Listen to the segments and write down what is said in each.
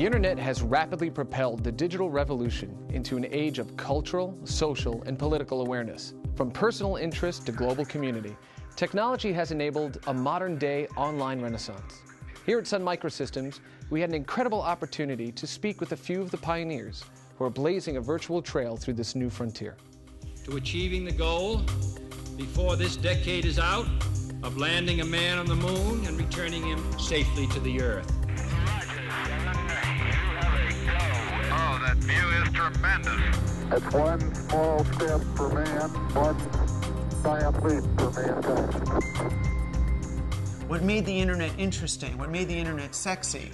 The internet has rapidly propelled the digital revolution into an age of cultural, social, and political awareness. From personal interest to global community, technology has enabled a modern day online renaissance. Here at Sun Microsystems, we had an incredible opportunity to speak with a few of the pioneers who are blazing a virtual trail through this new frontier. To achieving the goal before this decade is out of landing a man on the moon and returning him safely to the earth. Tremendous. It's one small step for man, one giant leap for mankind. What made the internet interesting, what made the internet sexy,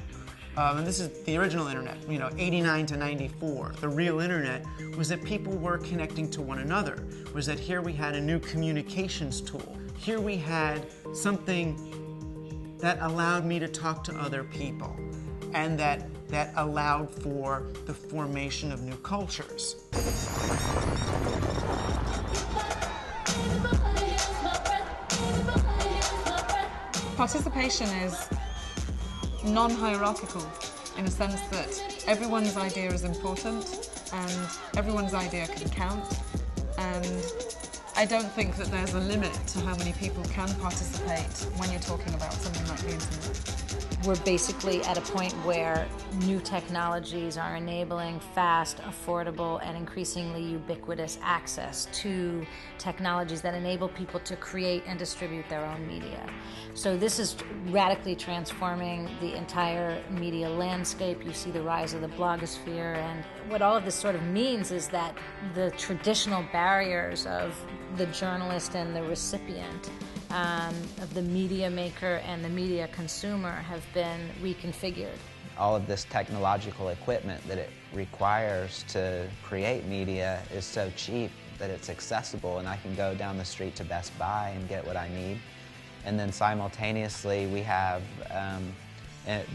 um, and this is the original internet, you know, 89 to 94. The real internet was that people were connecting to one another, was that here we had a new communications tool. Here we had something that allowed me to talk to other people and that, that allowed for the formation of new cultures. Participation is non-hierarchical in a sense that everyone's idea is important and everyone's idea can count and I don't think that there's a limit to how many people can participate when you're talking about something like the internet. We're basically at a point where new technologies are enabling fast, affordable, and increasingly ubiquitous access to technologies that enable people to create and distribute their own media. So this is radically transforming the entire media landscape. You see the rise of the blogosphere, and what all of this sort of means is that the traditional barriers of the journalist and the recipient um, of the media maker and the media consumer have been reconfigured. All of this technological equipment that it requires to create media is so cheap that it's accessible and I can go down the street to Best Buy and get what I need. And then simultaneously we have um,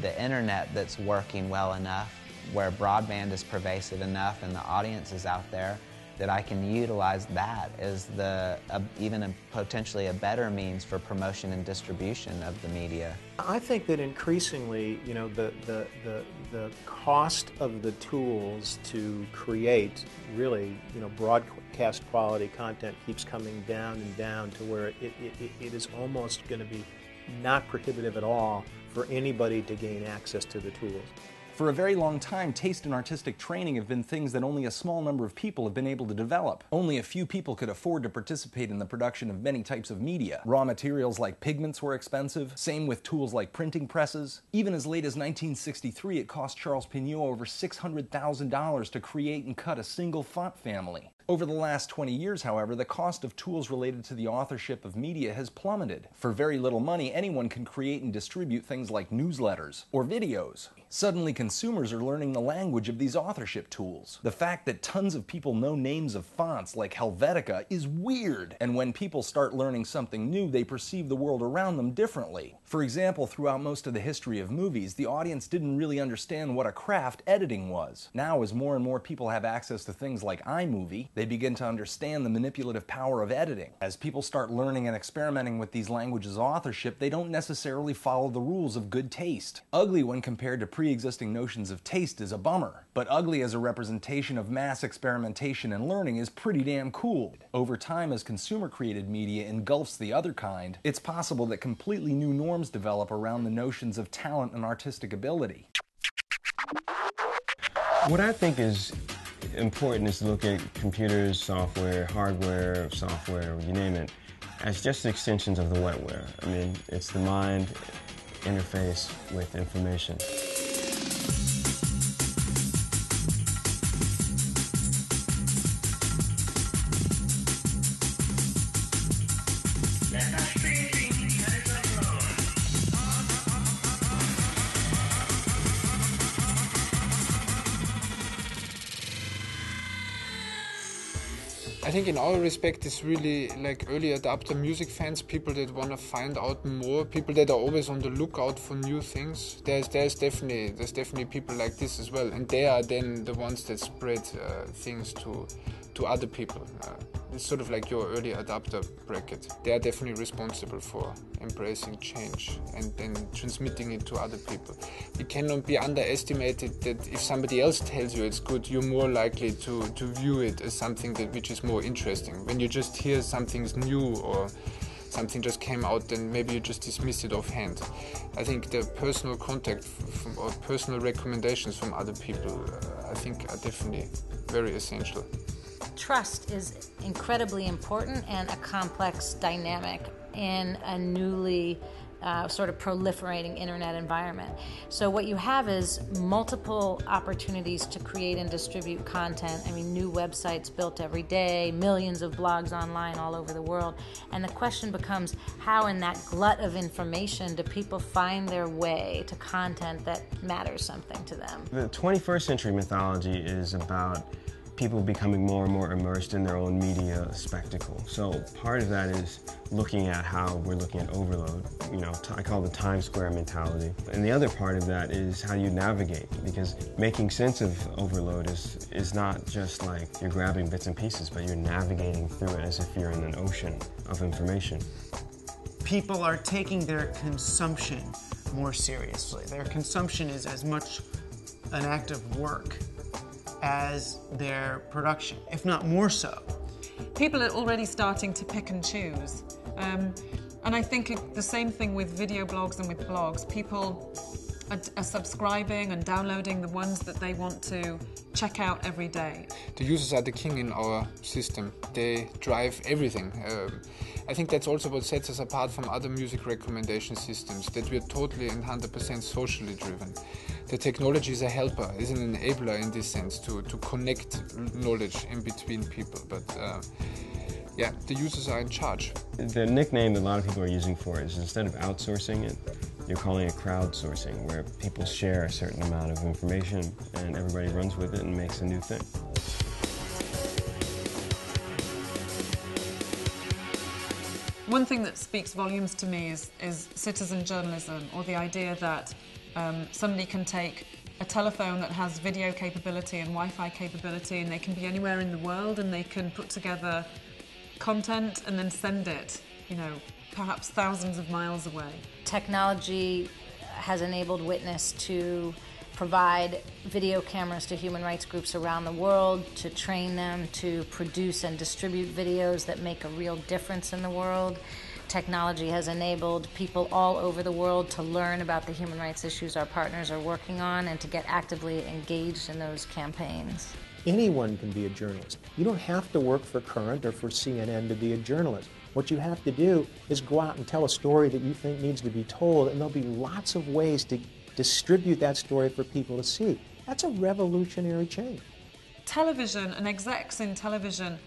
the internet that's working well enough where broadband is pervasive enough and the audience is out there that I can utilize that as the uh, even a, potentially a better means for promotion and distribution of the media. I think that increasingly, you know, the, the, the, the cost of the tools to create really, you know, broadcast quality content keeps coming down and down to where it, it, it is almost going to be not prohibitive at all for anybody to gain access to the tools. For a very long time, taste and artistic training have been things that only a small number of people have been able to develop. Only a few people could afford to participate in the production of many types of media. Raw materials like pigments were expensive, same with tools like printing presses. Even as late as 1963, it cost Charles Peignot over $600,000 to create and cut a single font family. Over the last 20 years, however, the cost of tools related to the authorship of media has plummeted. For very little money, anyone can create and distribute things like newsletters or videos. Suddenly, consumers are learning the language of these authorship tools. The fact that tons of people know names of fonts like Helvetica is weird, and when people start learning something new, they perceive the world around them differently. For example, throughout most of the history of movies, the audience didn't really understand what a craft editing was. Now, as more and more people have access to things like iMovie, they begin to understand the manipulative power of editing. As people start learning and experimenting with these languages of authorship, they don't necessarily follow the rules of good taste. Ugly when compared to pre-existing notions of taste is a bummer, but ugly as a representation of mass experimentation and learning is pretty damn cool. Over time, as consumer-created media engulfs the other kind, it's possible that completely new norms develop around the notions of talent and artistic ability. What I think is important is to look at computers, software, hardware, software, you name it, as just extensions of the wetware. I mean, it's the mind interface with information. I think in our respect it's really like early adapter music fans, people that want to find out more, people that are always on the lookout for new things. There's there's definitely there's definitely people like this as well, and they are then the ones that spread uh, things to to other people. Uh, it's sort of like your early adopter bracket. They are definitely responsible for embracing change and then transmitting it to other people. It cannot be underestimated that if somebody else tells you it's good, you're more likely to, to view it as something that which is more interesting. When you just hear something's new or something just came out, then maybe you just dismiss it offhand. I think the personal contact from, or personal recommendations from other people, uh, I think, are definitely very essential. Trust is incredibly important and a complex dynamic in a newly uh, sort of proliferating internet environment. So, what you have is multiple opportunities to create and distribute content. I mean, new websites built every day, millions of blogs online all over the world. And the question becomes how, in that glut of information, do people find their way to content that matters something to them? The 21st century mythology is about people becoming more and more immersed in their own media spectacle. So part of that is looking at how we're looking at overload. You know, I call the Times Square mentality. And the other part of that is how you navigate, because making sense of overload is, is not just like you're grabbing bits and pieces, but you're navigating through it as if you're in an ocean of information. People are taking their consumption more seriously. Their consumption is as much an act of work as their production, if not more so. People are already starting to pick and choose. Um, and I think the same thing with video blogs and with blogs. People are, are, subscribing and downloading the ones that they want to check out every day. The users are the king in our system. They drive everything. Um, I think that's also what sets us apart from other music recommendation systems, that we're totally and 100% socially driven the technology is a helper, is an enabler in this sense to, to connect knowledge in between people. But uh, yeah, the users are in charge. The nickname that a lot of people are using for it is instead of outsourcing it, you're calling it crowdsourcing, where people share a certain amount of information and everybody runs with it and makes a new thing. One thing that speaks volumes to me is, is citizen journalism, or the idea that um, somebody can take a telephone that has video capability and Wi-Fi capability and they can be anywhere in the world and they can put together content and then send it, you know, perhaps thousands of miles away. Technology has enabled Witness to provide video cameras to human rights groups around the world, to train them to produce and distribute videos that make a real difference in the world technology has enabled people all over the world to learn about the human rights issues our partners are working on and to get actively engaged in those campaigns. Anyone can be a journalist. You don't have to work for Current or for CNN to be a journalist. What you have to do is go out and tell a story that you think needs to be told, and there'll be lots of ways to distribute that story for people to see. That's a revolutionary change. Television and execs in television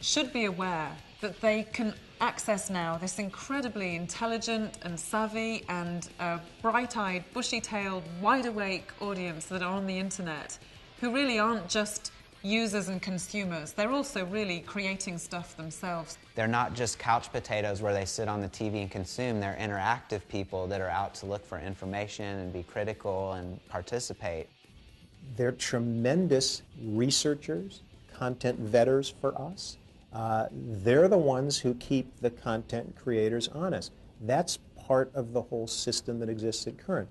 should be aware that they can access now this incredibly intelligent and savvy and uh, bright-eyed, bushy-tailed, wide-awake audience that are on the internet who really aren't just users and consumers. They're also really creating stuff themselves. They're not just couch potatoes where they sit on the TV and consume. They're interactive people that are out to look for information and be critical and participate. They're tremendous researchers, content vetters for us. Uh, they're the ones who keep the content creators honest. That's part of the whole system that exists at Current.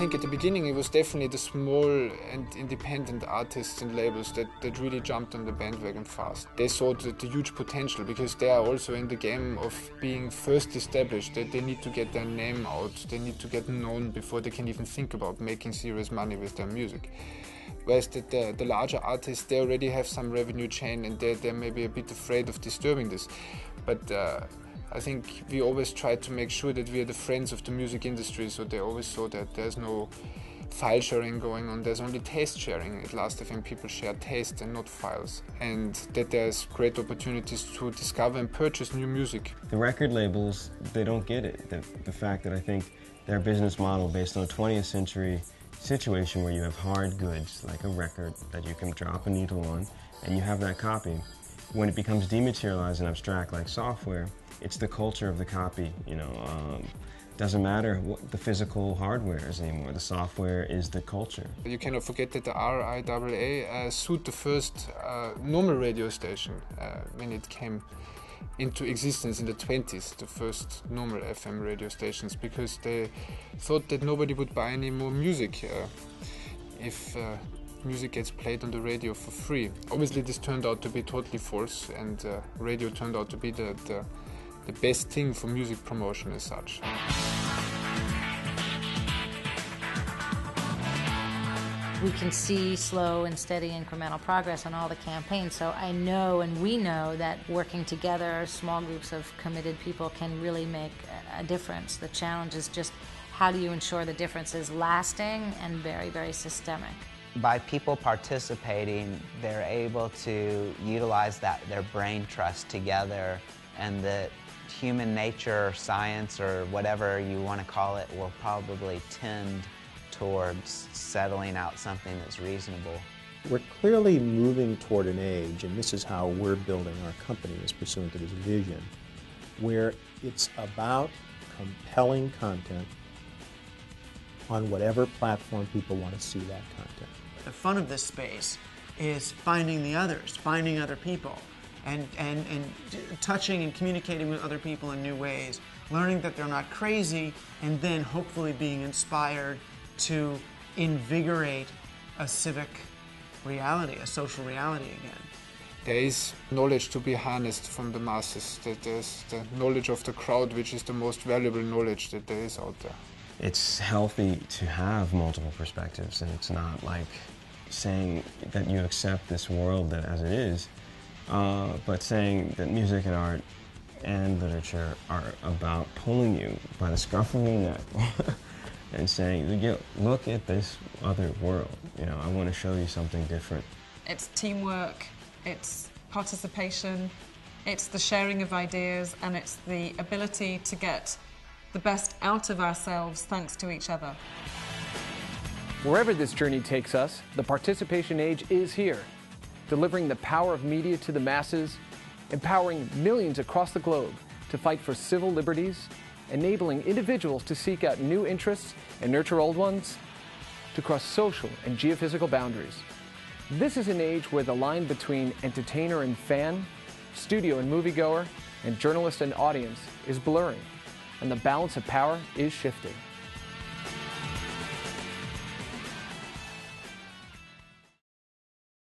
I think at the beginning it was definitely the small and independent artists and labels that, that really jumped on the bandwagon fast. They saw the, the huge potential because they are also in the game of being first established. That they need to get their name out, they need to get known before they can even think about making serious money with their music. Whereas the, the, the, larger artists, they already have some revenue chain and they're, they're maybe a bit afraid of disturbing this. But uh, I think we always try to make sure that we are the friends of the music industry, so they always saw that there's no file sharing going on, there's only taste sharing. At Last.fm, people share taste and not files, and that there's great opportunities to discover and purchase new music. The record labels, they don't get it. The, the fact that I think their business model based on a 20th century situation where you have hard goods, like a record that you can drop a needle on, and you have that copy. When it becomes dematerialized and abstract like software, it's the culture of the copy. You know, um, doesn't matter what the physical hardware is anymore. The software is the culture. You cannot forget that the RIAA uh, sued the first uh, normal radio station uh, when it came into existence in the 20s, the first normal FM radio stations, because they thought that nobody would buy any more music if uh, music gets played on the radio for free. Obviously, this turned out to be totally false, and uh, radio turned out to be the, the, the best thing for music promotion as such. we can see slow and steady incremental progress on all the campaigns. So I know and we know that working together, small groups of committed people can really make a difference. The challenge is just how do you ensure the difference is lasting and very, very systemic? By people participating, they're able to utilize that their brain trust together and that human nature, science, or whatever you want to call it will probably tend towards settling out something that's reasonable. We're clearly moving toward an age, and this is how we're building our company is pursuant to this vision, where it's about compelling content on whatever platform people want to see that content. The fun of this space is finding the others, finding other people, and, and, and touching and communicating with other people in new ways, learning that they're not crazy, and then hopefully being inspired to invigorate a civic reality, a social reality again. There is knowledge to be harnessed from the masses. There's the knowledge of the crowd, which is the most valuable knowledge that there is out there. It's healthy to have multiple perspectives, and it's not like saying that you accept this world that as it is, uh, but saying that music and art and literature are about pulling you by the scruff of your neck. and saying, look at this other world. You know, I want to show you something different. It's teamwork, it's participation, it's the sharing of ideas, and it's the ability to get the best out of ourselves thanks to each other. Wherever this journey takes us, the participation age is here, delivering the power of media to the masses, empowering millions across the globe to fight for civil liberties enabling individuals to seek out new interests and nurture old ones, to cross social and geophysical boundaries. This is an age where the line between entertainer and fan, studio and moviegoer, and journalist and audience is blurring, and the balance of power is shifting.